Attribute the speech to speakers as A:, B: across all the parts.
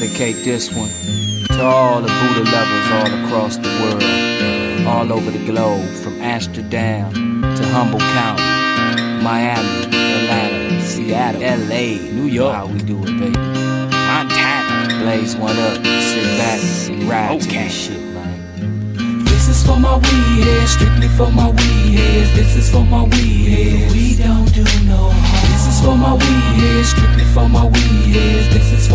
A: dedicate this one to all the Buddha lovers all across the world, all over the globe, from Amsterdam to Humboldt County, Miami, Atlanta, Seattle, LA, New York. How we do it, baby. Montana. Blaze one up, sit back and ride okay. to this shit, man.
B: This is for my weed heads, strictly for my weed heads. This is for my weed heads. We don't do no harm. This is for my weed heads, strictly for my weed heads. This is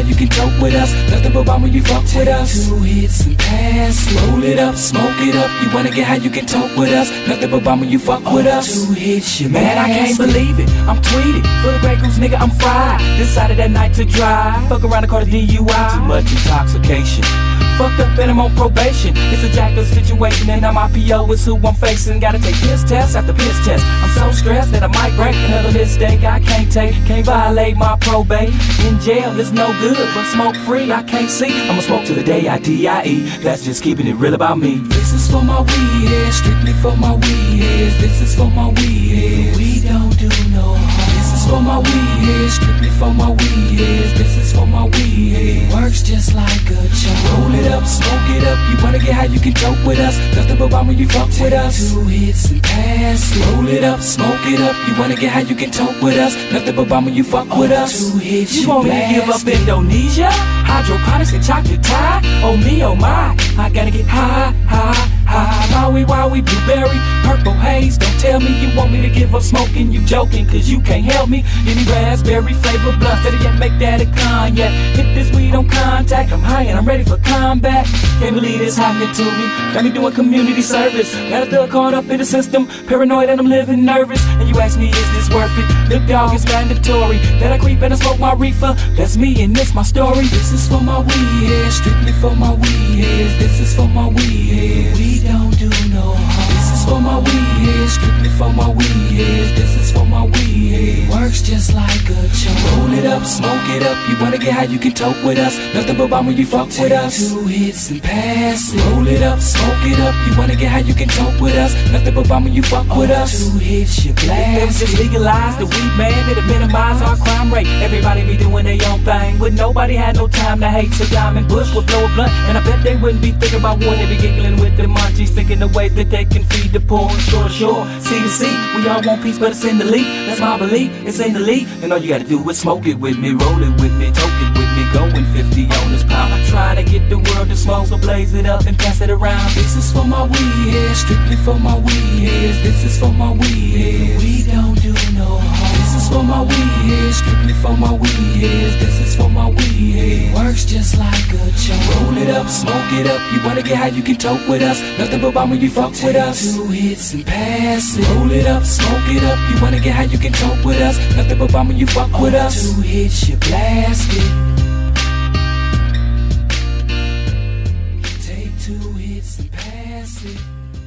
B: You wanna get high, you can dope with us. Nothing but bomb when you fuck with us. Two hits and pass. Roll it up, smoke it up. You wanna get high, you can talk with us. Nothing but bomb when you fuck with oh, us. Two hits, you man, I can't believe it. I'm tweeted, full of Grey Goose, nigga, I'm fried. Decided that night to drive. Fuck around the car the DUI. Too much intoxication. Fucked up and I'm on probation. It's a jackal situation and I'm IPO is who I'm facing. Gotta take piss test after piss test. I'm so stressed that I might break another mistake I can't take. Can't violate my probate. In jail is no good, but smoke free I can't see. I'ma smoke till the day I die. That's just keeping it real about me. This is for my weed heads, strictly for my weed heads. This is for my weed heads. We don't do no harm. For my weed heads, strictly for my weed heads. This is for my weed heads. Works just like a charm. Roll it up, smoke it up. You wanna get high, you can dope with us. Nothing but bomb when you fuck with us. Two hits and pass. Roll it up, smoke it up. You wanna get high, you can dope with us. Nothing but bomb when you fuck with us. Two hits, you, you want me to give up Indonesia? Hydroponics and chocolate Thai? Oh me, oh my. I gotta get high, high, Maui, Wowie, blueberry, purple haze. Don't tell me you want me to give up smoking. You joking, cause you can't help me. Any raspberry flavor blunt, better yet make that a cognac. Hit this weed on contact. I'm high and I'm ready for combat. Can't believe this happening to me. Got me doing community service. Got a thug caught up in the system. Paranoid and I'm living nervous. And you ask me, is this worth it? Lip dog is mandatory. That I creep and I smoke my reefer. That's me and this my story. This is for my weed heads, strictly for my weed heads. This is for my weed heads. We don't for my weed heads. This is for my weed heads. Works just like a charm. Roll it up, smoke it up. You wanna get high, you can talk with us. Nothing but bomb when you fuck with us. Two hits and pass it. Roll it up, smoke it up. You wanna get high, you can talk with us. Nothing but bomb when you fuck with us. Two hits, you blast. Just legalize the weed man, it'll minimize our crime rate. Everybody be doing their own thing. With nobody had no time to hate. So Saddam and Bush would blow a blunt. And I bet they wouldn't be thinking about war. They be giggling with the munchies, thinking of ways that they can feed the poor. Sure, sure. See to see, we all want peace, but it's in the league. That's my belief. It's in the league. And all you gotta do is smoke it with me, roll it with me, toke it with me, going 50 blaze it up and pass it around. This is for my weed heads, strictly for my weed heads. This is for my weed heads. We don't do no harm. This is for my weed heads, strictly for my weed heads. This is for my weed heads. Works just like a charm. Roll it up, smoke it up. You wanna get high, you can talk with us. Nothing but bomb when you fuck with us. Two hits and pass it. Roll it up, smoke it up. You wanna get high, you can talk with us. Nothing but bomb when you fuck with oh, us. Two hits, you blast it. hits and pass it.